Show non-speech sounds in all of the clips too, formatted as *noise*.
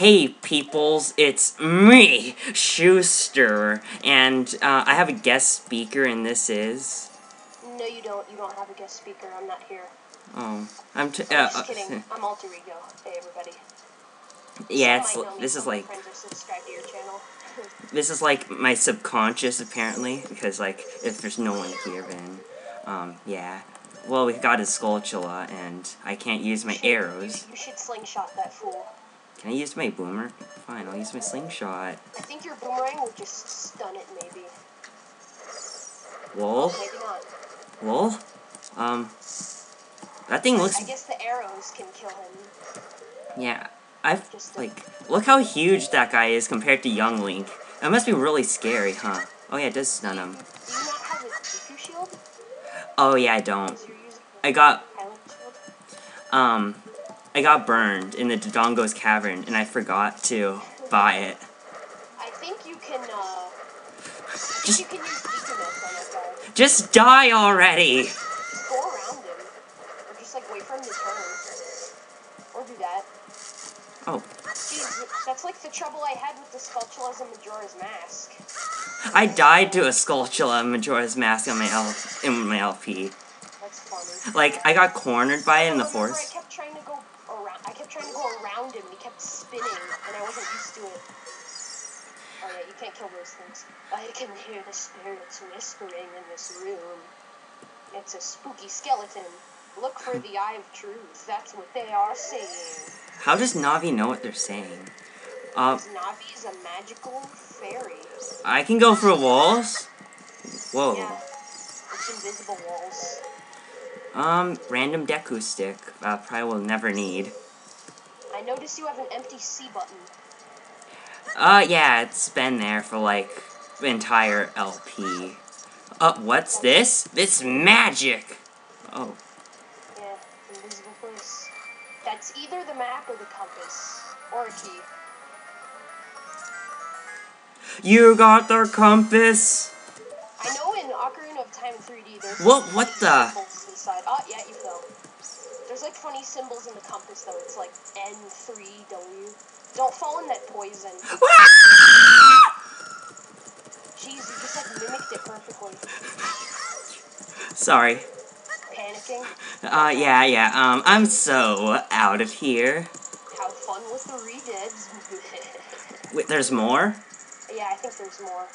Hey peoples, it's me, Shiuster, and uh, I have a guest speaker, and this is. No, you don't. You don't have a guest speaker. I'm not here. Oh, I'm. T- I'm uh, just uh, kidding. I'm Alter Ego. Hey, everybody. yeah, it's might know me this is like friends are subscribed to your channel. *laughs* this is like my subconscious apparently because like if there's no one here then, um, yeah. Well, we've got a Skulltula, and I can't use my Should- arrows. You, you should slingshot that fool. Can I use my boomer? Fine, I'll use my slingshot. I think your boomerang would just stun it, maybe. Lol, Maybe not. lol. Um, that thing looks I guess the arrows can kill him. Yeah, I've Just like look how huge that guy is compared to Young Link. That must be really scary, huh? Oh yeah, it does stun him. Do you not have a Deku shield? Oh yeah, I don't. Because you're using I got the Hylian shield? um, I got burned in the Dodongo's cavern, and I forgot to buy it. I think you can, uh... Just you can use Deku on just die already. Just go around him. Or just, like, wait for him to turn. Or do that. Oh, Jeez, that's like the trouble I had with the Skulltulas and Majora's Mask. I died to a Skulltula Majora's Mask on my L in my LP. That's funny. Like I got cornered by it in the forest. I kept trying to go around. I kept trying to go around him. He kept spinning, and I wasn't used to it. Oh yeah, you can't kill those things. I can hear the spirits whispering in this room. It's a spooky skeleton. Look for the eye of truth. That's what they are saying. How does Navi know what they're saying? Uh, Navi is a magical fairy. I can go through walls. Whoa. Yeah. It's invisible walls. Um, random Deku stick. Uh, probably will never need. I notice you have an empty C button. Uh, yeah, it's been there for like the entire LP. Uh, what's this? This magic! Oh, Yeah, invisible place. That's either the map or the compass. Or a key. you got the compass! I know in Ocarina of Time 3D there's What- what the- inside. Oh yeah, you fell. There's like funny symbols in the compass though. It's like N3W. Don't fall in that poison. *laughs* Jeez, you just like mimicked it perfectly. Sorry. Panicking. Uh, yeah, yeah, um, I'm so out of here. Have fun with the redeads. *laughs* Wait, there's more? yeah, I think there's more.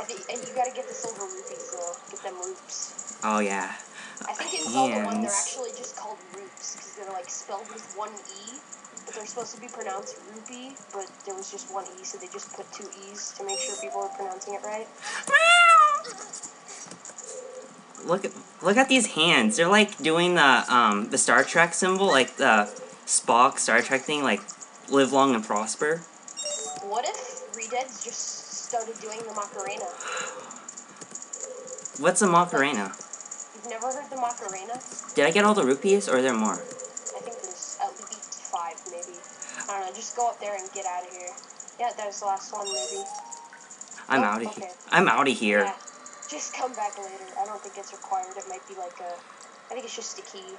I think and you gotta get the silver rupees though. Get them roops. Oh, yeah. I think in Zelda 1 they're actually just called roops because they're like spelled with one E, but they're supposed to be pronounced rupee, but there was just one E, so they just put two E's to make sure people were pronouncing it right. Look at look at these hands. They're like doing the um the Star Trek symbol, like the Spock Star Trek thing, like live long and prosper. What if Redeads just started doing the Macarena? What's a Macarena? You've never heard the Macarena? Did I get all the rupees, or are there more? I think there's at least five, maybe. I don't know, just go up there and get out of here. Yeah, that was the last one, maybe. I'm Oh, out of okay. here. I'm out of here. Yeah. Just come back later. I don't think it's required. It might be like a. I think it's just a key.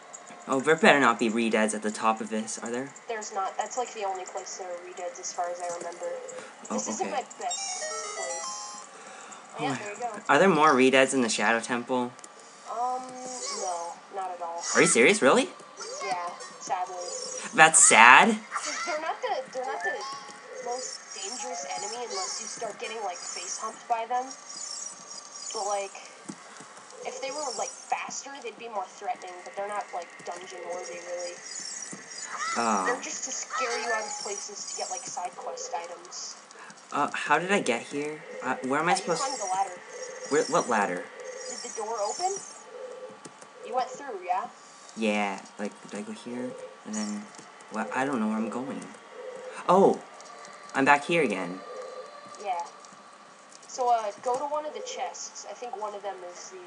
Oh, there better not be redeads at the top of this, are there? There's not. That's like the only place there are redeads as far as I remember. Oh, This isn't okay. my best place. Yeah, Oh, there you go. Are there more redeads in the Shadow Temple? Um, no, not at all. Are you serious? Really? Yeah, sadly. That's sad. They're not the they're not the most dangerous enemy unless you start getting like face humped by them. But like, if they were like faster, they'd be more threatening. But they're not like dungeon worthy really. They're Oh. just to scare you out of places to get like side quest items. Uh, how did I get here? Uh, where am I Uh, you supposed? climbed the ladder. Where, what ladder? Did the door open? Went through, yeah? Yeah, like did I go here and then? What? I don't know where I'm going. Oh, I'm back here again. Yeah. So, uh, go to one of the chests. I think one of them is the.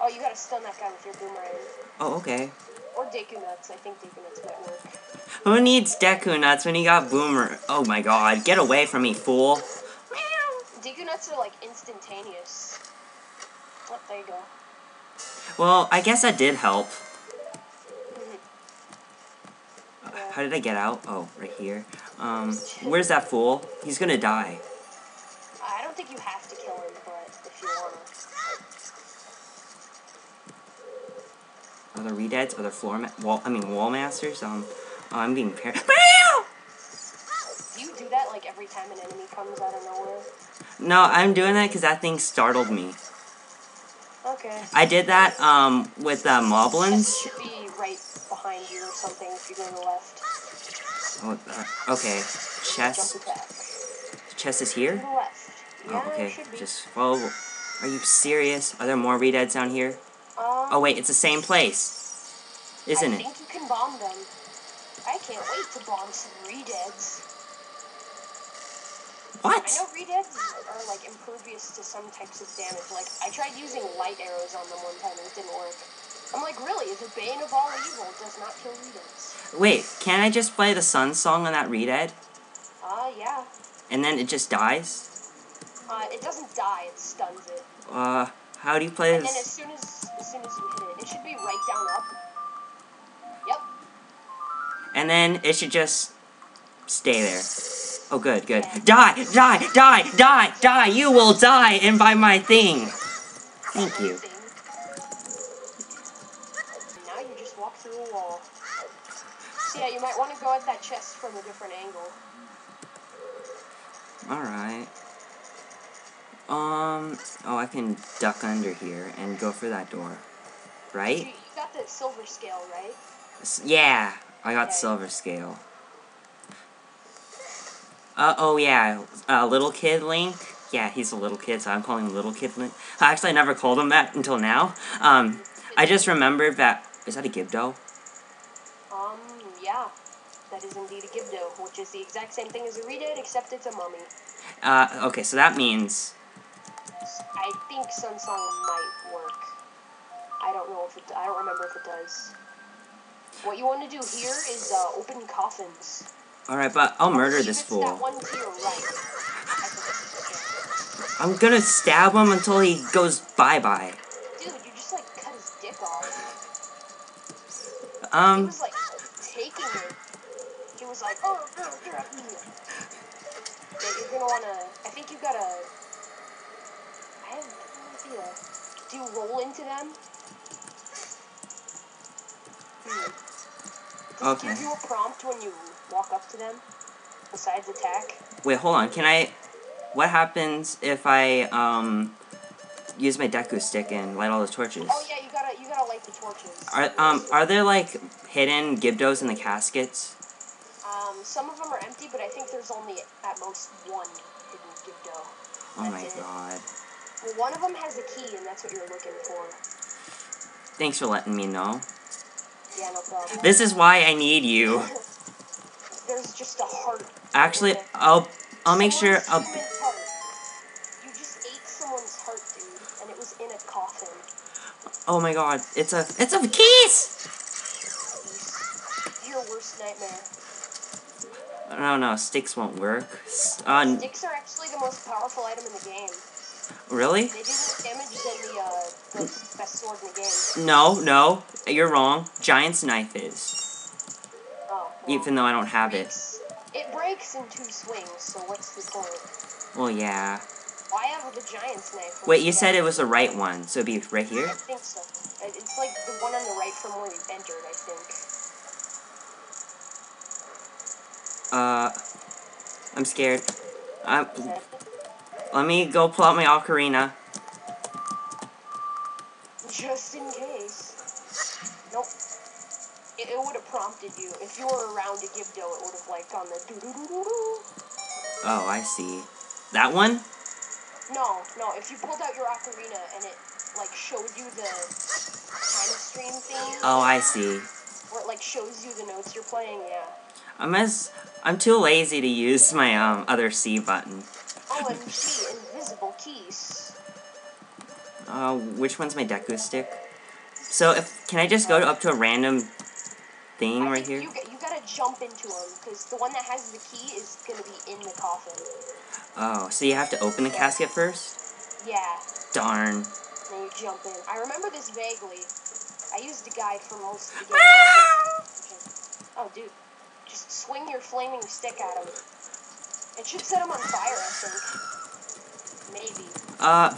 Oh, you gotta stun that guy with your boomerang. Oh, okay. Or Deku Nuts. I think Deku Nuts might work. Who needs Deku Nuts when you got Boomer? Oh my god, get away from me, fool. Deku Nuts are like instantaneous. Oh, there you go. Well, I guess that did help. How did I get out? Oh, right here. Um, where's that fool? He's gonna die. I don't think you have to kill him, but if you wanna. Other redeads, other floor ma- wall. I mean wall masters. Um, oh, I'm being par- *laughs* Do you do that like every time an enemy comes out of nowhere? No, I'm doing that because that thing startled me. Okay. I did that um with uh, moblins. Chest should be right behind you or something if you go to the left. Oh, uh, okay. Attack. Chest is here. Yeah, Oh, okay. it. Just follow. Are you serious? Are there more redeads down here? Um, Oh wait, it's the same place, isn't I it? think you can bomb them. I can't wait to bomb some redeads. I know redeads are like impervious to some types of damage. Like I tried using light arrows on them one time and it didn't work. I'm like, really? Is The bane of all evil does not kill redeads. Wait, can I just play the Sun song on that redead, Uh, yeah. and then it just dies? Uh, it doesn't die. It stuns it. Uh, how do you play And then as soon as as soon as you hit it, it should be right down up. Yep. And then it should just stay there. Oh, good, good. Die, die, die, die, die. You will die, and by my thing. Thank you. Now you just walk through a wall. So yeah, you might want to go at that chest from a different angle. Alright. Um, oh, I can duck under here and go for that door. Right? you got the silver scale, right? Yeah, I got Okay. silver scale. Uh, oh yeah, uh, little kid Link. Yeah, he's a little kid, so I'm calling him little kid Link. Actually, I never called him that until now. Um, I just remembered that. Is that a Gibdo? Um, yeah. That is indeed a Gibdo, which is the exact same thing as a Redead, except it's a mummy. Uh, okay, so that means. I think Sun Song might work. I don't know if it. I don't remember if it does. What you want to do here is uh, open coffins. Alright, but I'll murder this fool. That one to your right. I forget. I'm gonna stab him until he goes bye bye. Dude, you just like cut his dick off. He Um, was like taking it. He was like, oh, no, get off me. Yeah, you're gonna wanna. I think you gotta. I have no idea. Do you roll into them? Hmm. Does Okay. give you a prompt when you walk up to them? Besides attack? wait, hold on. Can I? What happens if I um use my Deku stick and light all the torches? Oh yeah, you gotta you gotta light the torches. Are um are there like hidden Gibdos in the caskets? Um, some of them are empty, but I think there's only at most one hidden Gibdo. Oh my it. god. Well, one of them has a key, and that's what you're looking for. Thanks for letting me know. Yeah, no problem. This is why I need you. *laughs* There's just a heart. Actually, I'll I'll make sure I'll. You just ate someone's heart, dude, and it was in a coffin. Oh my god, it's a it's a keys. Your worst nightmare. No, no, sticks won't work. Uh, Sticks are actually the most powerful item in the game. really? They do more damage than the uh, the best sword in the game. No, no, you're wrong. Giant's knife is. Even though I don't have it. It breaks in two swings, so what's the point? Well, yeah. Why have the giant's knife? Wait, you said it was the right one, so it'd be right here? I think so. It's like the one on the right from where you entered, I think. Uh, I'm scared. That- let me go pull out my ocarina. It, it would have prompted you. If you were around to Gibdo, it would have like gone the doo doo doo doo doo. Oh, I see. That one? No, no. If you pulled out your ocarina and it like showed you the time stream thing, Oh, I see. where it like shows you the notes you're playing, yeah. I'm as I'm too lazy to use my um other C button. OMG, invisible keys. Uh, which one's my Deku stick? So if can I just go up to a random thing I right here? You, got- you gotta jump into them because the one that has the key is gonna be in the coffin. Oh, so you have to open the casket first? Yeah. Darn. Then you jump in. I remember this vaguely. I used the guide for most of the game. oh, dude. Just just swing your flaming stick at him. It should set him on fire, I think. Maybe. Uh,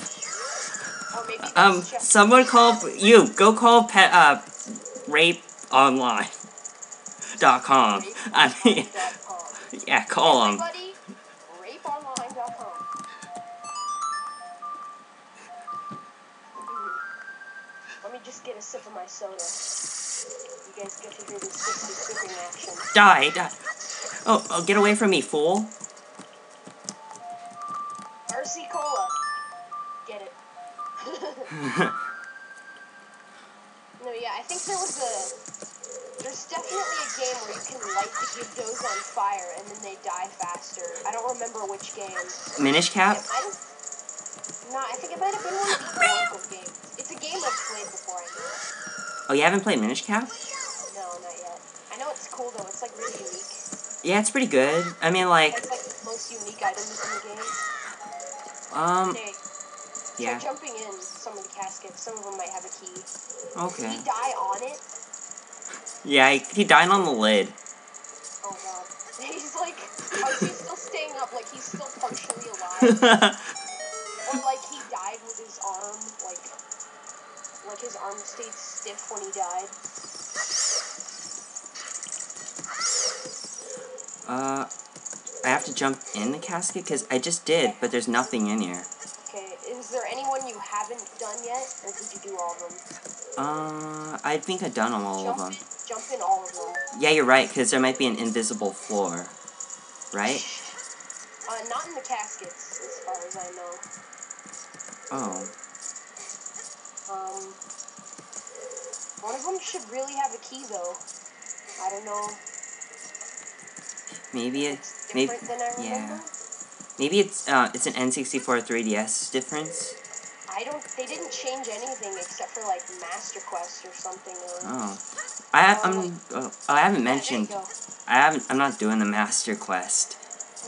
Or maybe um, someone call you. Go call pet uh, rape online. Dot com. I mean, yeah, call them. Let me just get a sip of my soda. You guys get to hear this sipping action. Die, die. Oh, oh, get away from me, fool. RC Cola. Get it. *laughs* no, yeah, I think there was a. There's definitely a game where you can light the Gibdos on fire and then they die faster. I don't remember which game. Minish cap? No, I think it might have been one of the games. It's a game I've played before, I know. Oh, you haven't played Minish cap? No, not yet. I know it's cool though. It's like really unique. Yeah, it's pretty good. I mean, like, It's like the most unique items in the game. um, Hey, yeah, try jumping in some of the caskets. Some of them might have a key. okay. Did he die on it? Yeah, he, he died on the lid. He's *laughs* like, oh, he's still staying up, like he's still partially alive. *laughs* or like he died with his arm, like, like his arm stayed stiff when he died. uh, I have to jump in the casket? Because I just did, but there's nothing in here. Okay, is there anyone you haven't done yet, or did you do all of them? Uh, I think I've done all of them. in, jump in all of them. Yeah, you're right, because there might be an invisible floor. Right? Uh, not in the caskets, as far as I know. Oh. Um, one of them should really have a key, though. I don't know. Maybe it, It's maybe, than I remember. yeah. Maybe it's, uh, it's an N64 3DS difference. I don't. They didn't change anything except for like Master Quest or something. Or, Oh. I have, I'm, oh, I haven't Yeah, there you mentioned. I haven't, I'm not doing the Master Quest.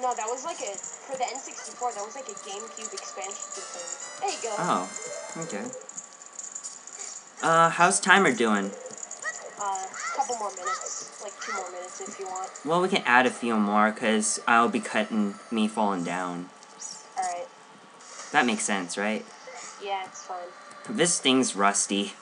No, that was like a for the N64. That was like a GameCube expansion thing. There you go. Oh, okay. Uh, how's Timer doing? Uh, couple more minutes, like two more minutes if you want. Well, we can add a few more, because I'll be cutting me falling down. All right. That makes sense, right? Yeah, it's fine. This thing's rusty.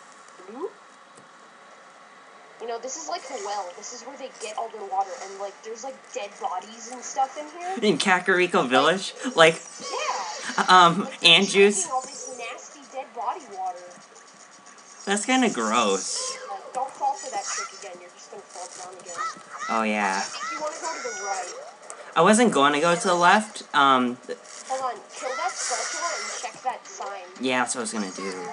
Blue? Know, this is like the well. This is where they get all their water, and like there's like dead bodies and stuff in here. In Kakariko Village? Like, Yeah. um, Like, they're Andrews? all this nasty dead body water. That's kinda gross. Like, don't fall for that trick again. You're just gonna fall down again. Oh, yeah. think you want to go to the right. I wasn't going to go to the left. Um, Hold on. Kill that Skulltula and check that sign. yeah, that's what I was gonna do.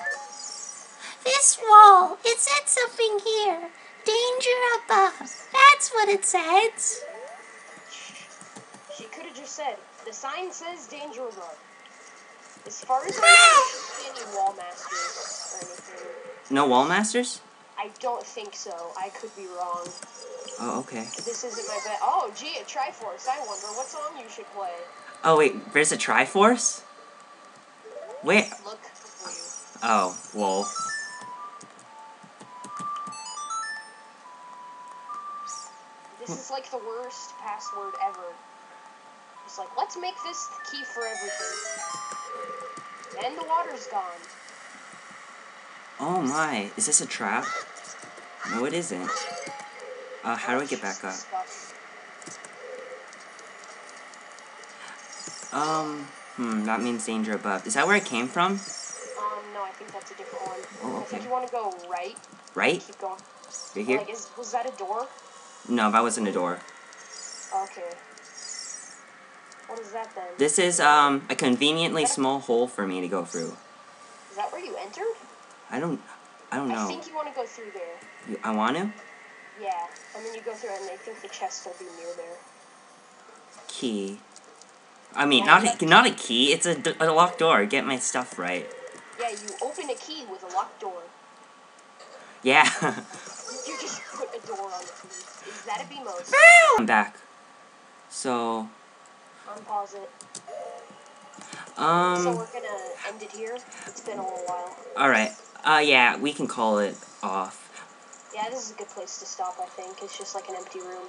This wall, it said something here. Danger above. That's what it says. She could have just said, the sign says danger above. As far as I ah! know, there any wall masters or anything. No Wall Masters? I don't think so. I could be wrong. Oh, okay. This isn't my bet. Oh, gee, a Triforce. I wonder what song you should play. Oh, wait, there's a Triforce? Wait. Look for you. Oh, lol. Like the worst password ever. It's like, let's make this the key for everything. And the water's gone. Oh my, is this a trap? No, it isn't. Uh, how do I get back up? Um, hmm, that means danger above. Is that where I came from? Um, no, I think that's a different one. Oh, I think you want to go right. Right? Keep going. Right here? Like, is, was that a door? No, that wasn't a door. Okay. What is that then? This is, um, a conveniently small hole for me to go through. Is that where you entered? I don't, I don't know. I think you want to go through there. You- I want to? Yeah, and then you go through, and I think the chest will be near there. Key. I mean, Yeah, not a, not a key, it's a locked door. Get my stuff right. Yeah, you open a key with a locked door. Yeah. *laughs* You just put a door on the key. Is that a Beamos? I'm back. So, Unpause it. so um, we're gonna end it here. It's been a little while. alright. Uh, yeah, we can call it off. Yeah, this is a good place to stop, I think. It's just like an empty room.